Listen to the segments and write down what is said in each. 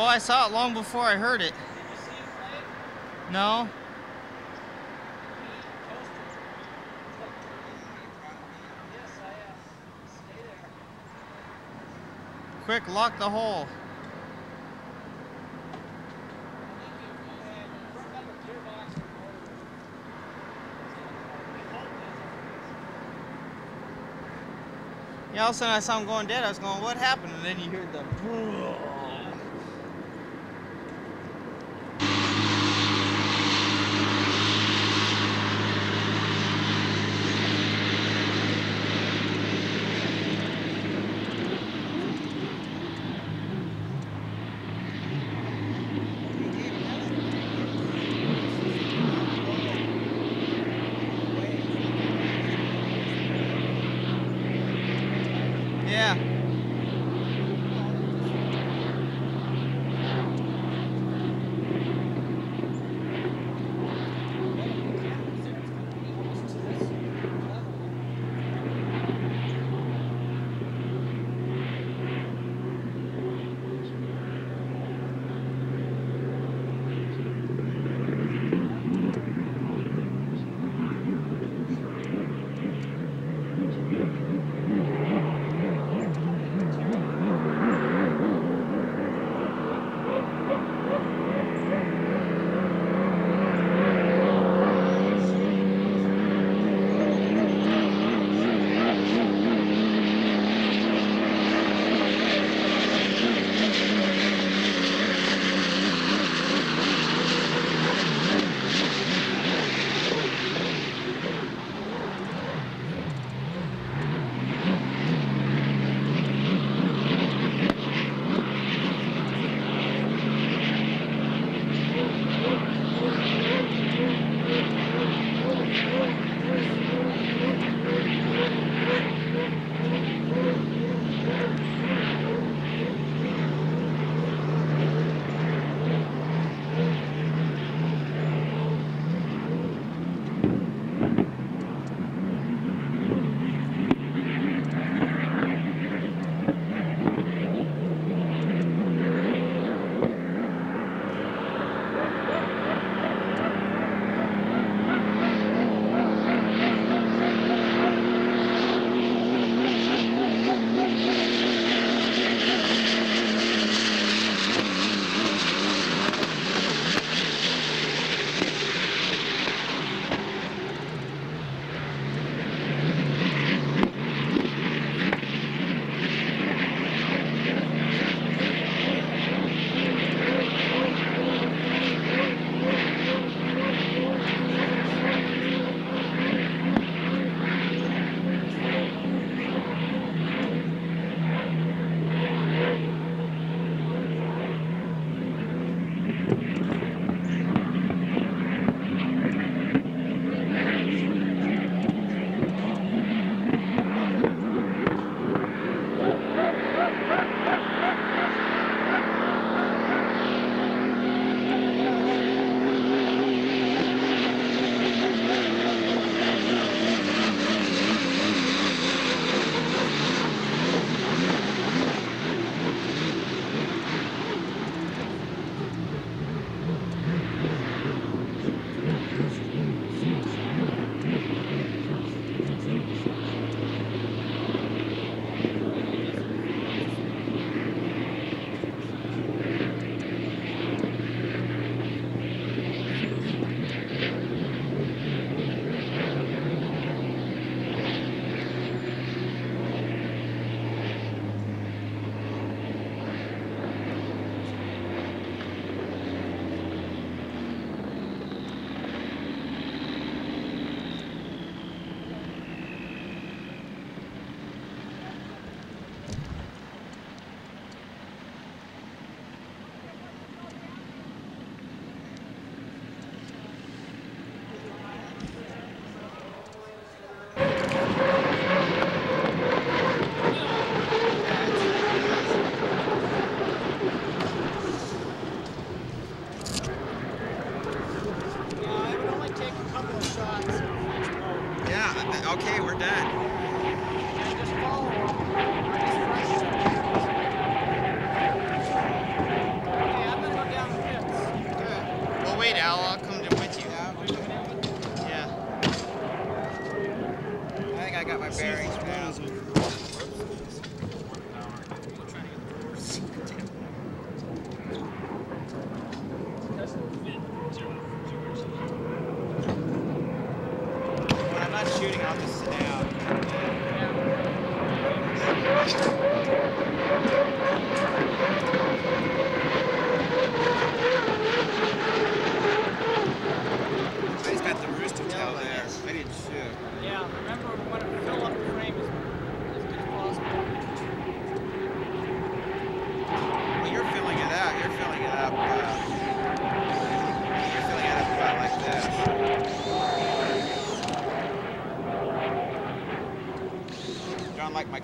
Well, I saw it long before I heard it. No? Quick, lock the hole. Yeah, all of a sudden I saw him going dead. I was going, what happened? And then you heard the.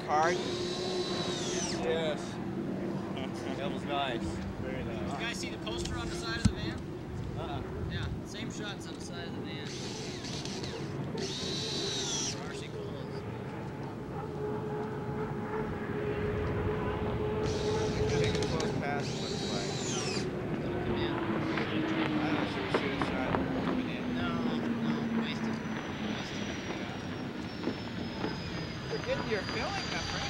Card? You're filling, my friend.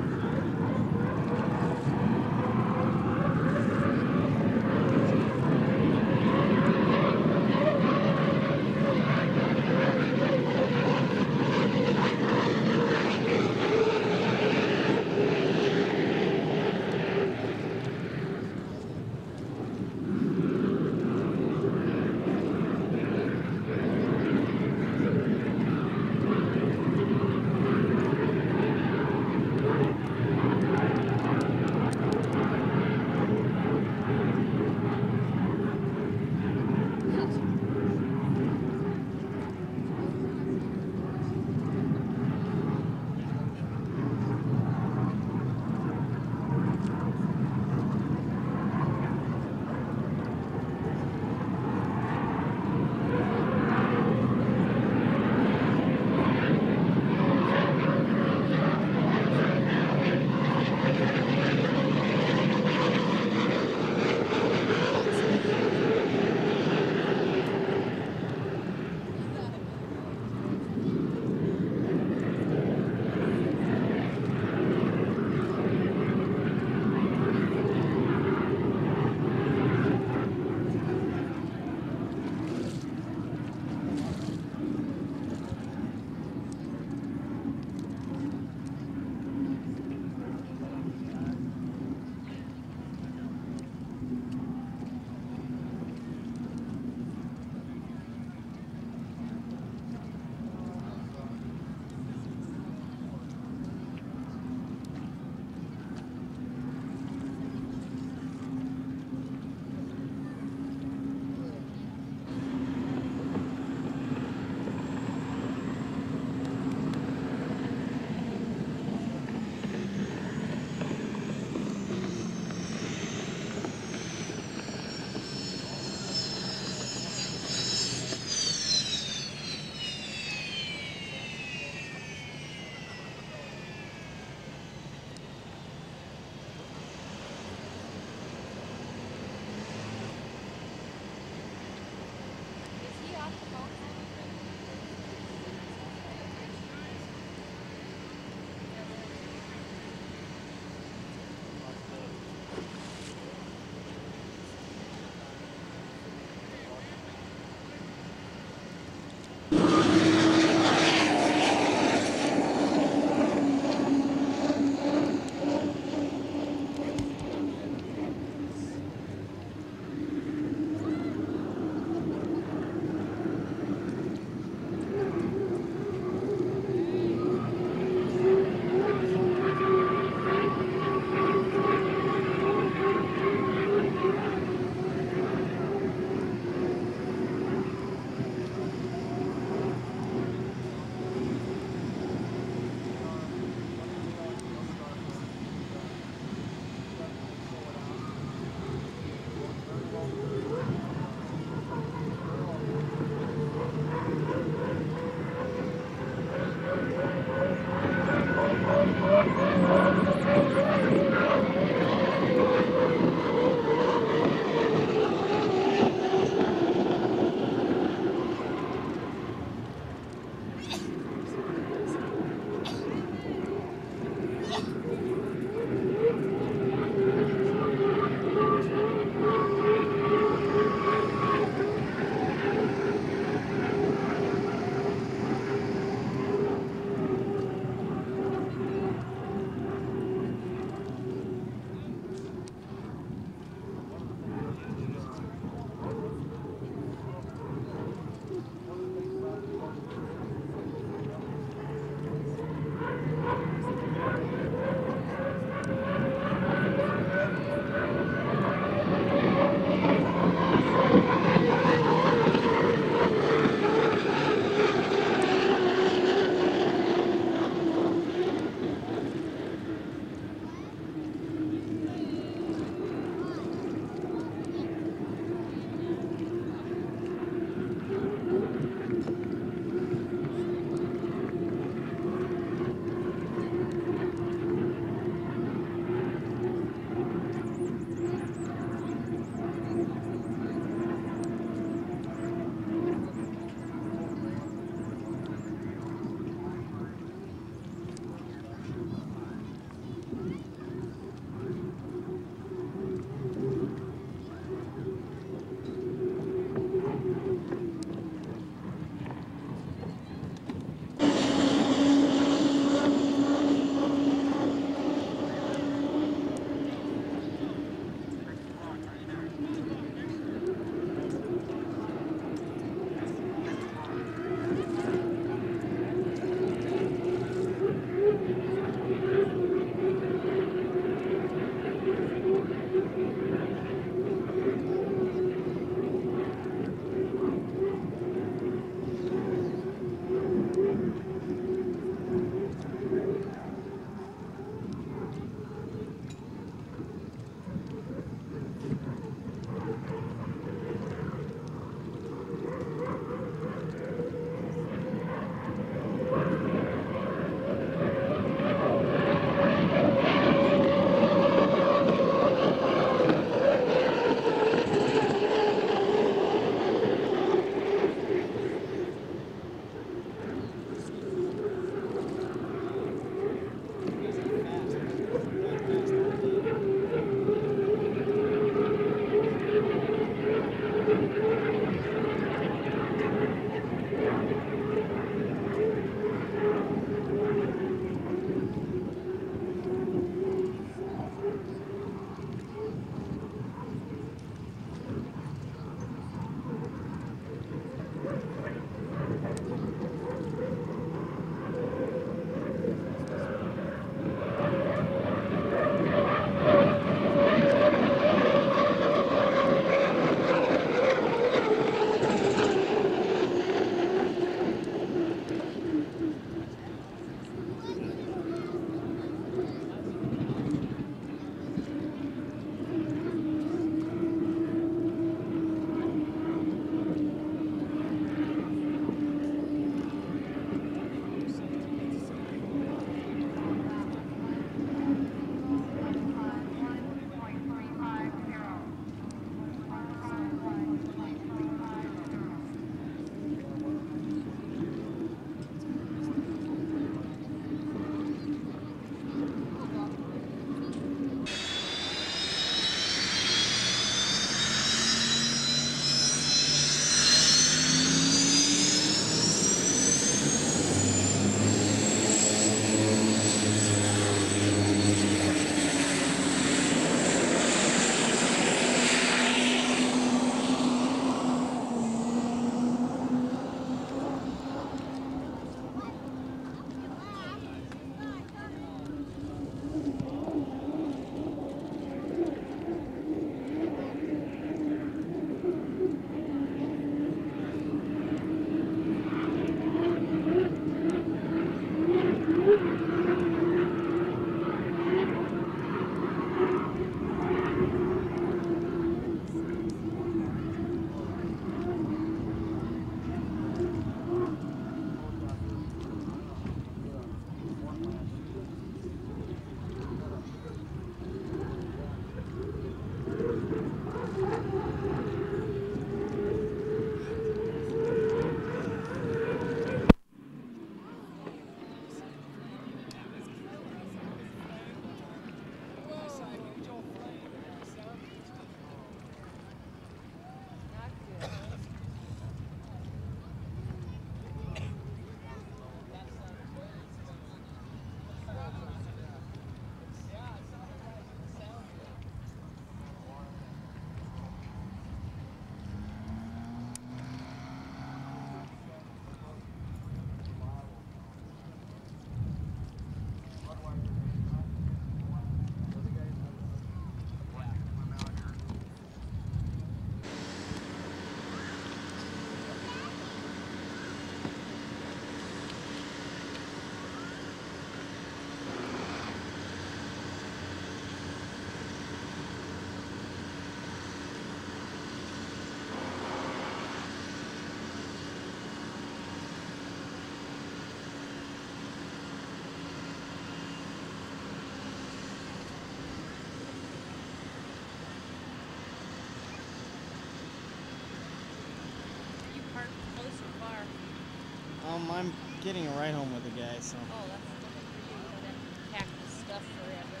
Um, I'm getting a ride home with a guy, so. Oh, that's different for you. You don't have to pack the stuff forever.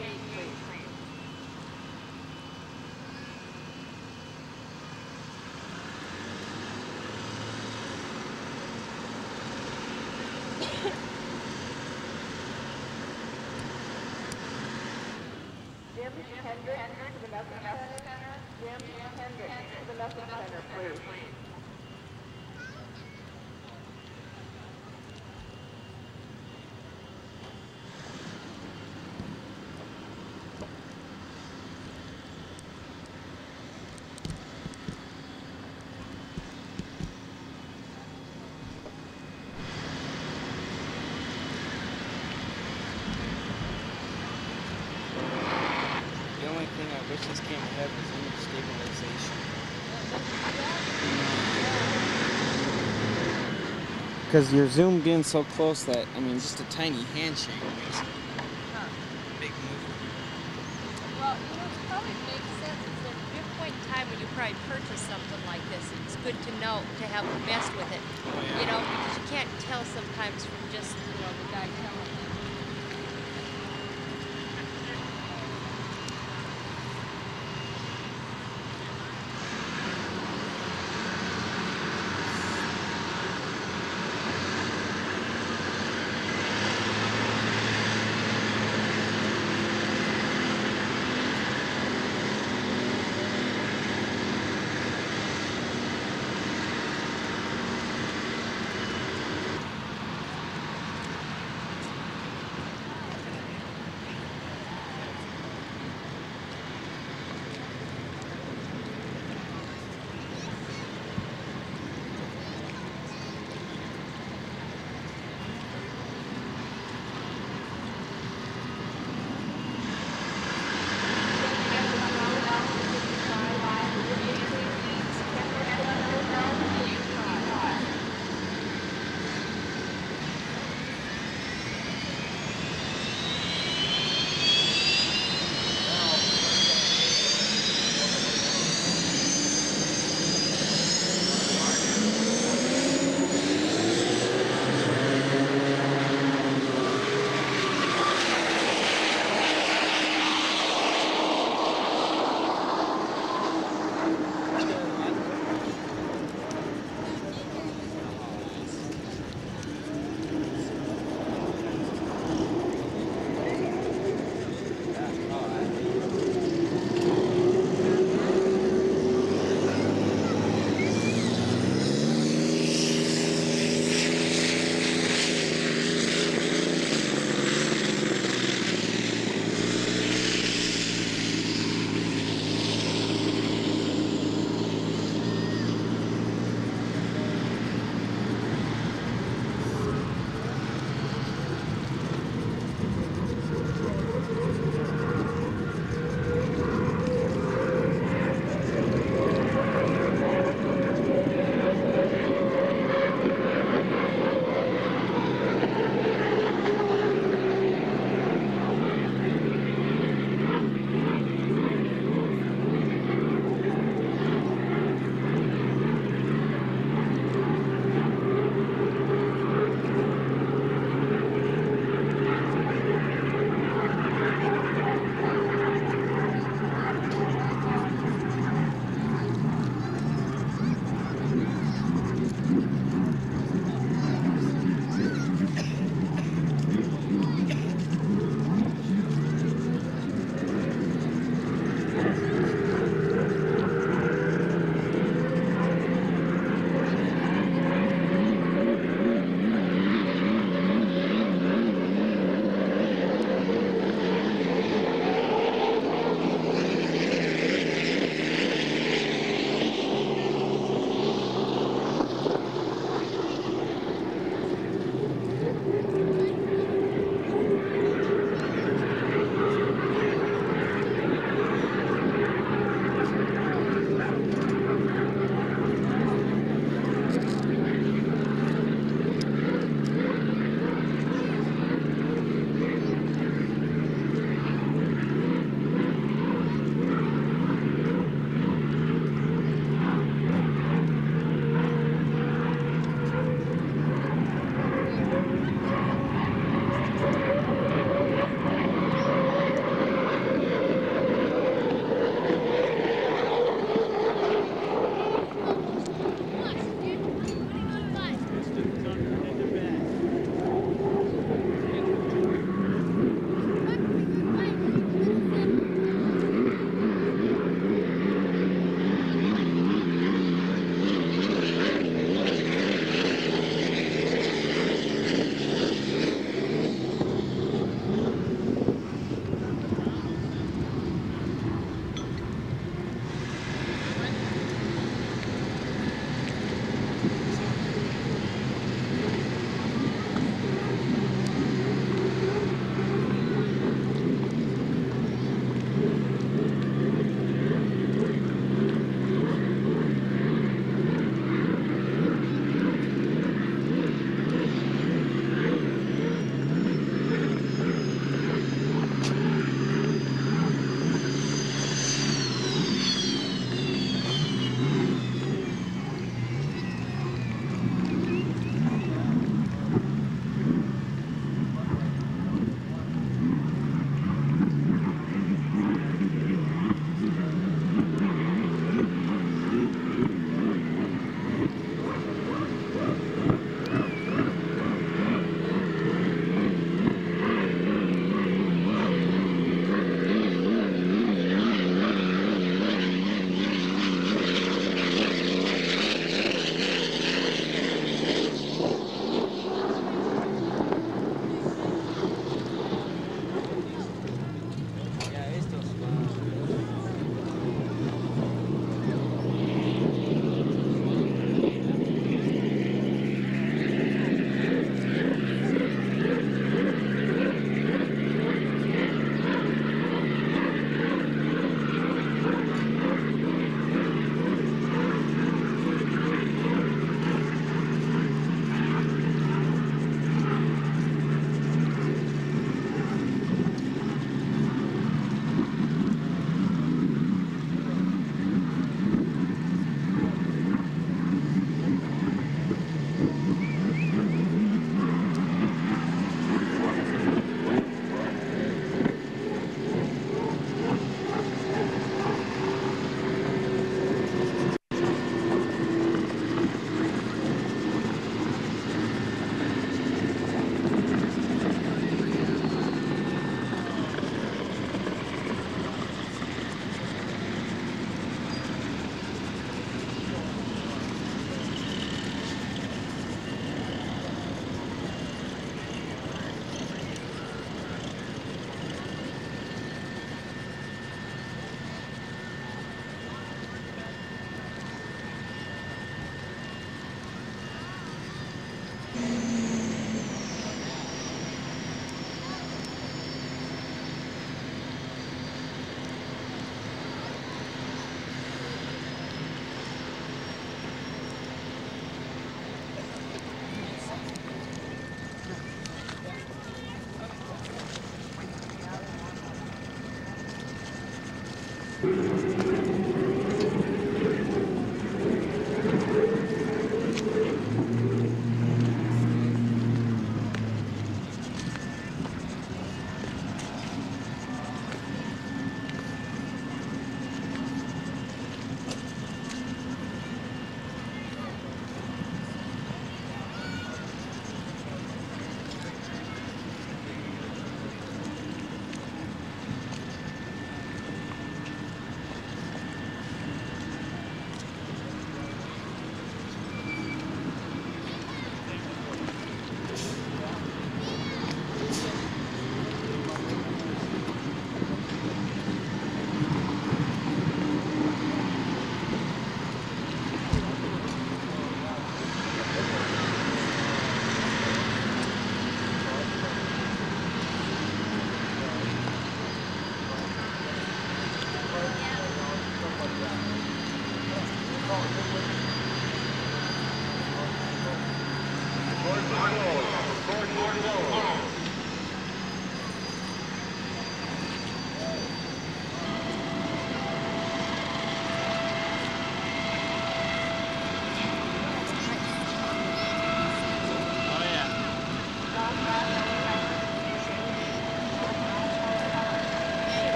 Jim Hendricks to the message center. Jim Hendricks to the please. Because you're zoomed in so close that, I mean, just a tiny handshake